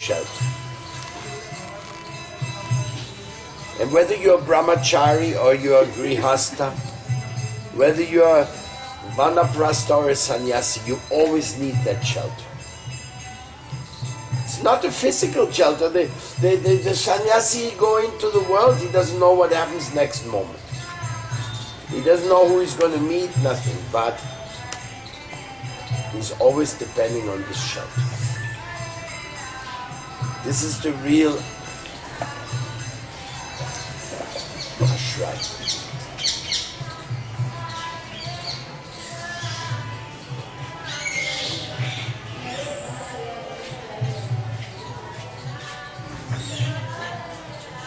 shelter. And whether you're brahmachari or you're grihasta, whether you're vanaprastha or sannyasi, you always need that shelter. It's not a physical shelter. The, the, the, the sannyasi going to the world, he doesn't know what happens next moment. He doesn't know who he's going to meet, nothing, but he's always depending on this shelter. This is the real ashray.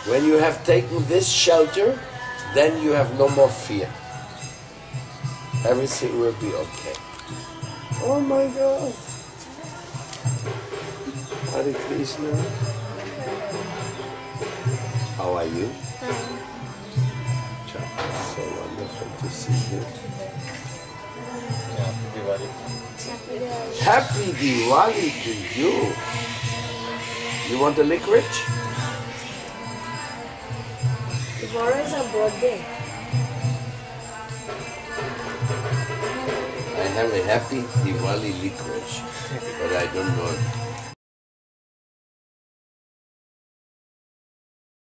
When you have taken this shelter, then you have no more fear. Everything will be okay. Oh my God. Hare Krishna. How are you? Cha- So wonderful to see you. Happy Diwali to you. You want a licorice? Tomorrow is our birthday. I have a happy Diwali licorice, but I don't know it.